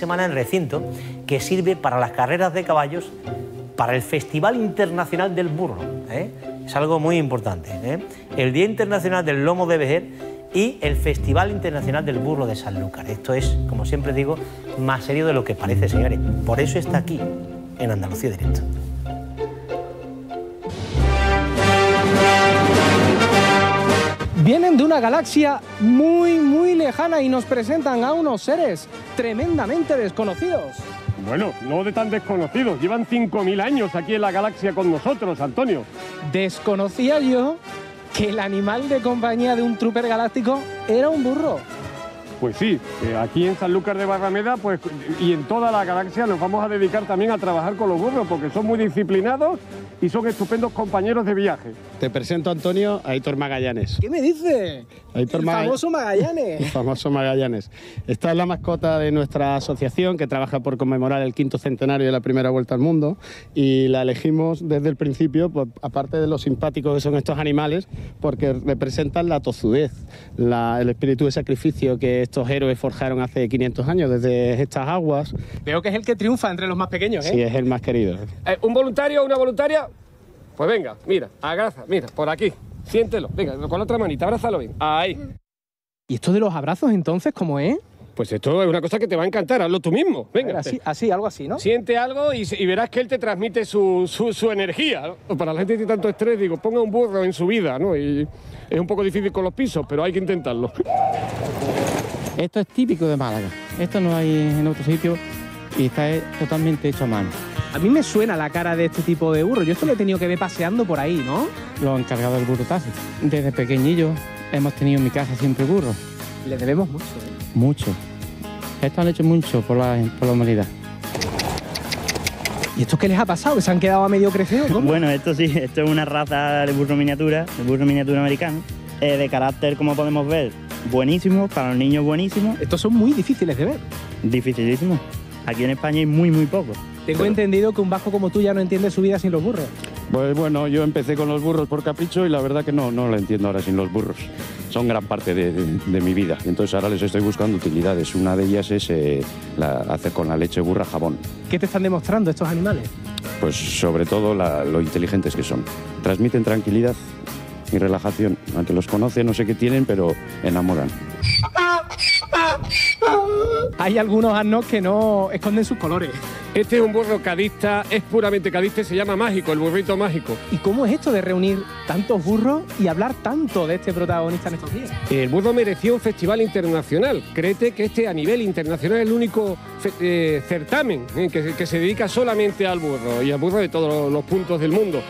semana en recinto que sirve para las carreras de caballos para el Festival Internacional del Burro. ¿eh? Es algo muy importante. ¿eh? El Día Internacional del Lomo de Vejer y el Festival Internacional del Burro de Sanlúcar. Esto es, como siempre digo, más serio de lo que parece, señores. Por eso está aquí, en Andalucía Directo. Vienen de una galaxia muy, muy lejana y nos presentan a unos seres tremendamente desconocidos. Bueno, no de tan desconocidos. Llevan 5.000 años aquí en la galaxia con nosotros, Antonio. Desconocía yo que el animal de compañía de un trooper galáctico era un burro. Pues sí, eh, aquí en Sanlúcar de Barrameda pues, y en toda la galaxia nos vamos a dedicar también a trabajar con los burros porque son muy disciplinados y son estupendos compañeros de viaje. Te presento, Antonio, a Aitor Magallanes. ¿Qué me dice? Aitor el Maga- famoso Magallanes. El famoso Magallanes. Esta es la mascota de nuestra asociación que trabaja por conmemorar el quinto centenario de la primera vuelta al mundo y la elegimos desde el principio, pues, aparte de lo simpáticos que son estos animales, porque representan la tozudez, la- el espíritu de sacrificio que estos héroes forjaron hace 500 años desde estas aguas. Veo que es el que triunfa entre los más pequeños, ¿eh? Sí, es el más querido. Eh, ¿Un voluntario o una voluntaria? Pues venga, mira, agaza, mira, por aquí. Siéntelo, venga, con la otra manita, abrázalo bien. Ahí. ¿Y esto de los abrazos entonces cómo es? Pues esto es una cosa que te va a encantar, hazlo tú mismo. Venga, así, así, algo así, ¿no? Siente algo y, y verás que él te transmite su, su- su energía. ¿no? Para la gente que tiene tanto estrés, digo, ponga un burro en su vida, ¿no? Y es un poco difícil con los pisos, pero hay que intentarlo. Esto es típico de Málaga. Esto no hay en otro sitio y está eh, totalmente hecho a mano. A mí me suena la cara de este tipo de burro. Yo esto lo he tenido que ver paseando por ahí, ¿no? Los encargados del burro taxi. Desde pequeñillos hemos tenido en mi casa siempre burros. Le debemos mucho. ¿eh? Mucho. Esto han hecho mucho por la, por la humanidad. ¿Y esto qué les ha pasado? ¿Que se han quedado a medio crecido? ¿Cómo? Bueno, esto sí, esto es una raza de burro miniatura, de burro miniatura americano, eh, de carácter, como podemos ver, buenísimo, para los niños buenísimo, Estos son muy difíciles de ver. dificilísimo. Aquí en España hay muy, muy poco. Tengo entendido que un bajo como tú ya no entiende su vida sin los burros. Pues bueno, yo empecé con los burros por capricho y la verdad que no, no lo entiendo ahora sin los burros. Son gran parte de, de- de mi vida. Entonces ahora les estoy buscando utilidades. Una de ellas es eh, la- hacer con la leche burra jabón. ¿Qué te están demostrando estos animales? Pues sobre todo la- lo inteligentes que son. Transmiten tranquilidad y relajación. Aunque los conoce, no sé qué tienen, pero enamoran. Hay algunos asnos que no esconden sus colores. Este es un burro cadista, es puramente cadista y se llama mágico, el burrito mágico. ¿Y cómo es esto de reunir tantos burros y hablar tanto de este protagonista en estos días? El burro mereció un festival internacional. Créete que este a nivel internacional es el único eh, certamen eh, que, que se dedica solamente al burro y al burro de todos los puntos del mundo.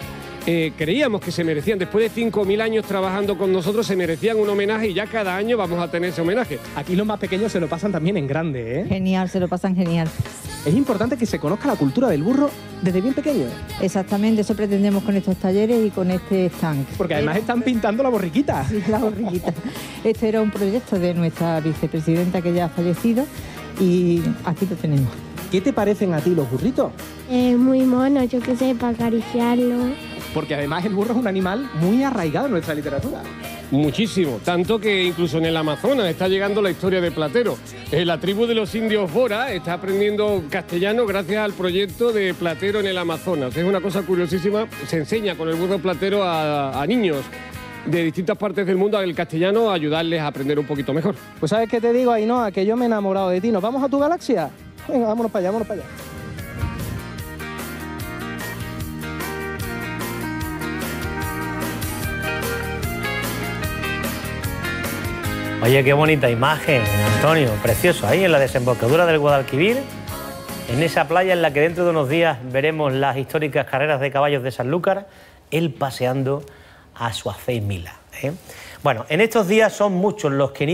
Eh, creíamos que se merecían, después de 5.000 años trabajando con nosotros, se merecían un homenaje y ya cada año vamos a tener ese homenaje. Aquí los más pequeños se lo pasan también en grande, ¿eh? Genial, se lo pasan genial. Es importante que se conozca la cultura del burro desde bien pequeño. Exactamente, eso pretendemos con estos talleres y con este stand. Porque además están pintando la borriquita. Sí, la borriquita. Este era un proyecto de nuestra vicepresidenta que ya ha fallecido y aquí lo tenemos. ¿Qué te parecen a ti los burritos? Eh, muy mono, yo qué sé, para acariciarlo. Porque además el burro es un animal muy arraigado en nuestra literatura. Muchísimo, tanto que incluso en el Amazonas está llegando la historia de Platero. Eh, la tribu de los indios Bora está aprendiendo castellano gracias al proyecto de Platero en el Amazonas. Es una cosa curiosísima, se enseña con el burro Platero a, a niños de distintas partes del mundo el castellano a ayudarles a aprender un poquito mejor. Pues sabes qué te digo, Ainhoa, que yo me he enamorado de ti. ¿Nos vamos a tu galaxia? Venga, vámonos para allá, vámonos para allá. Oye, qué bonita imagen, Antonio, precioso. Ahí en la desembocadura del Guadalquivir, en esa playa en la que dentro de unos días veremos las históricas carreras de caballos de Sanlúcar, él paseando a su Mila. ¿eh? Bueno, en estos días son muchos los que inician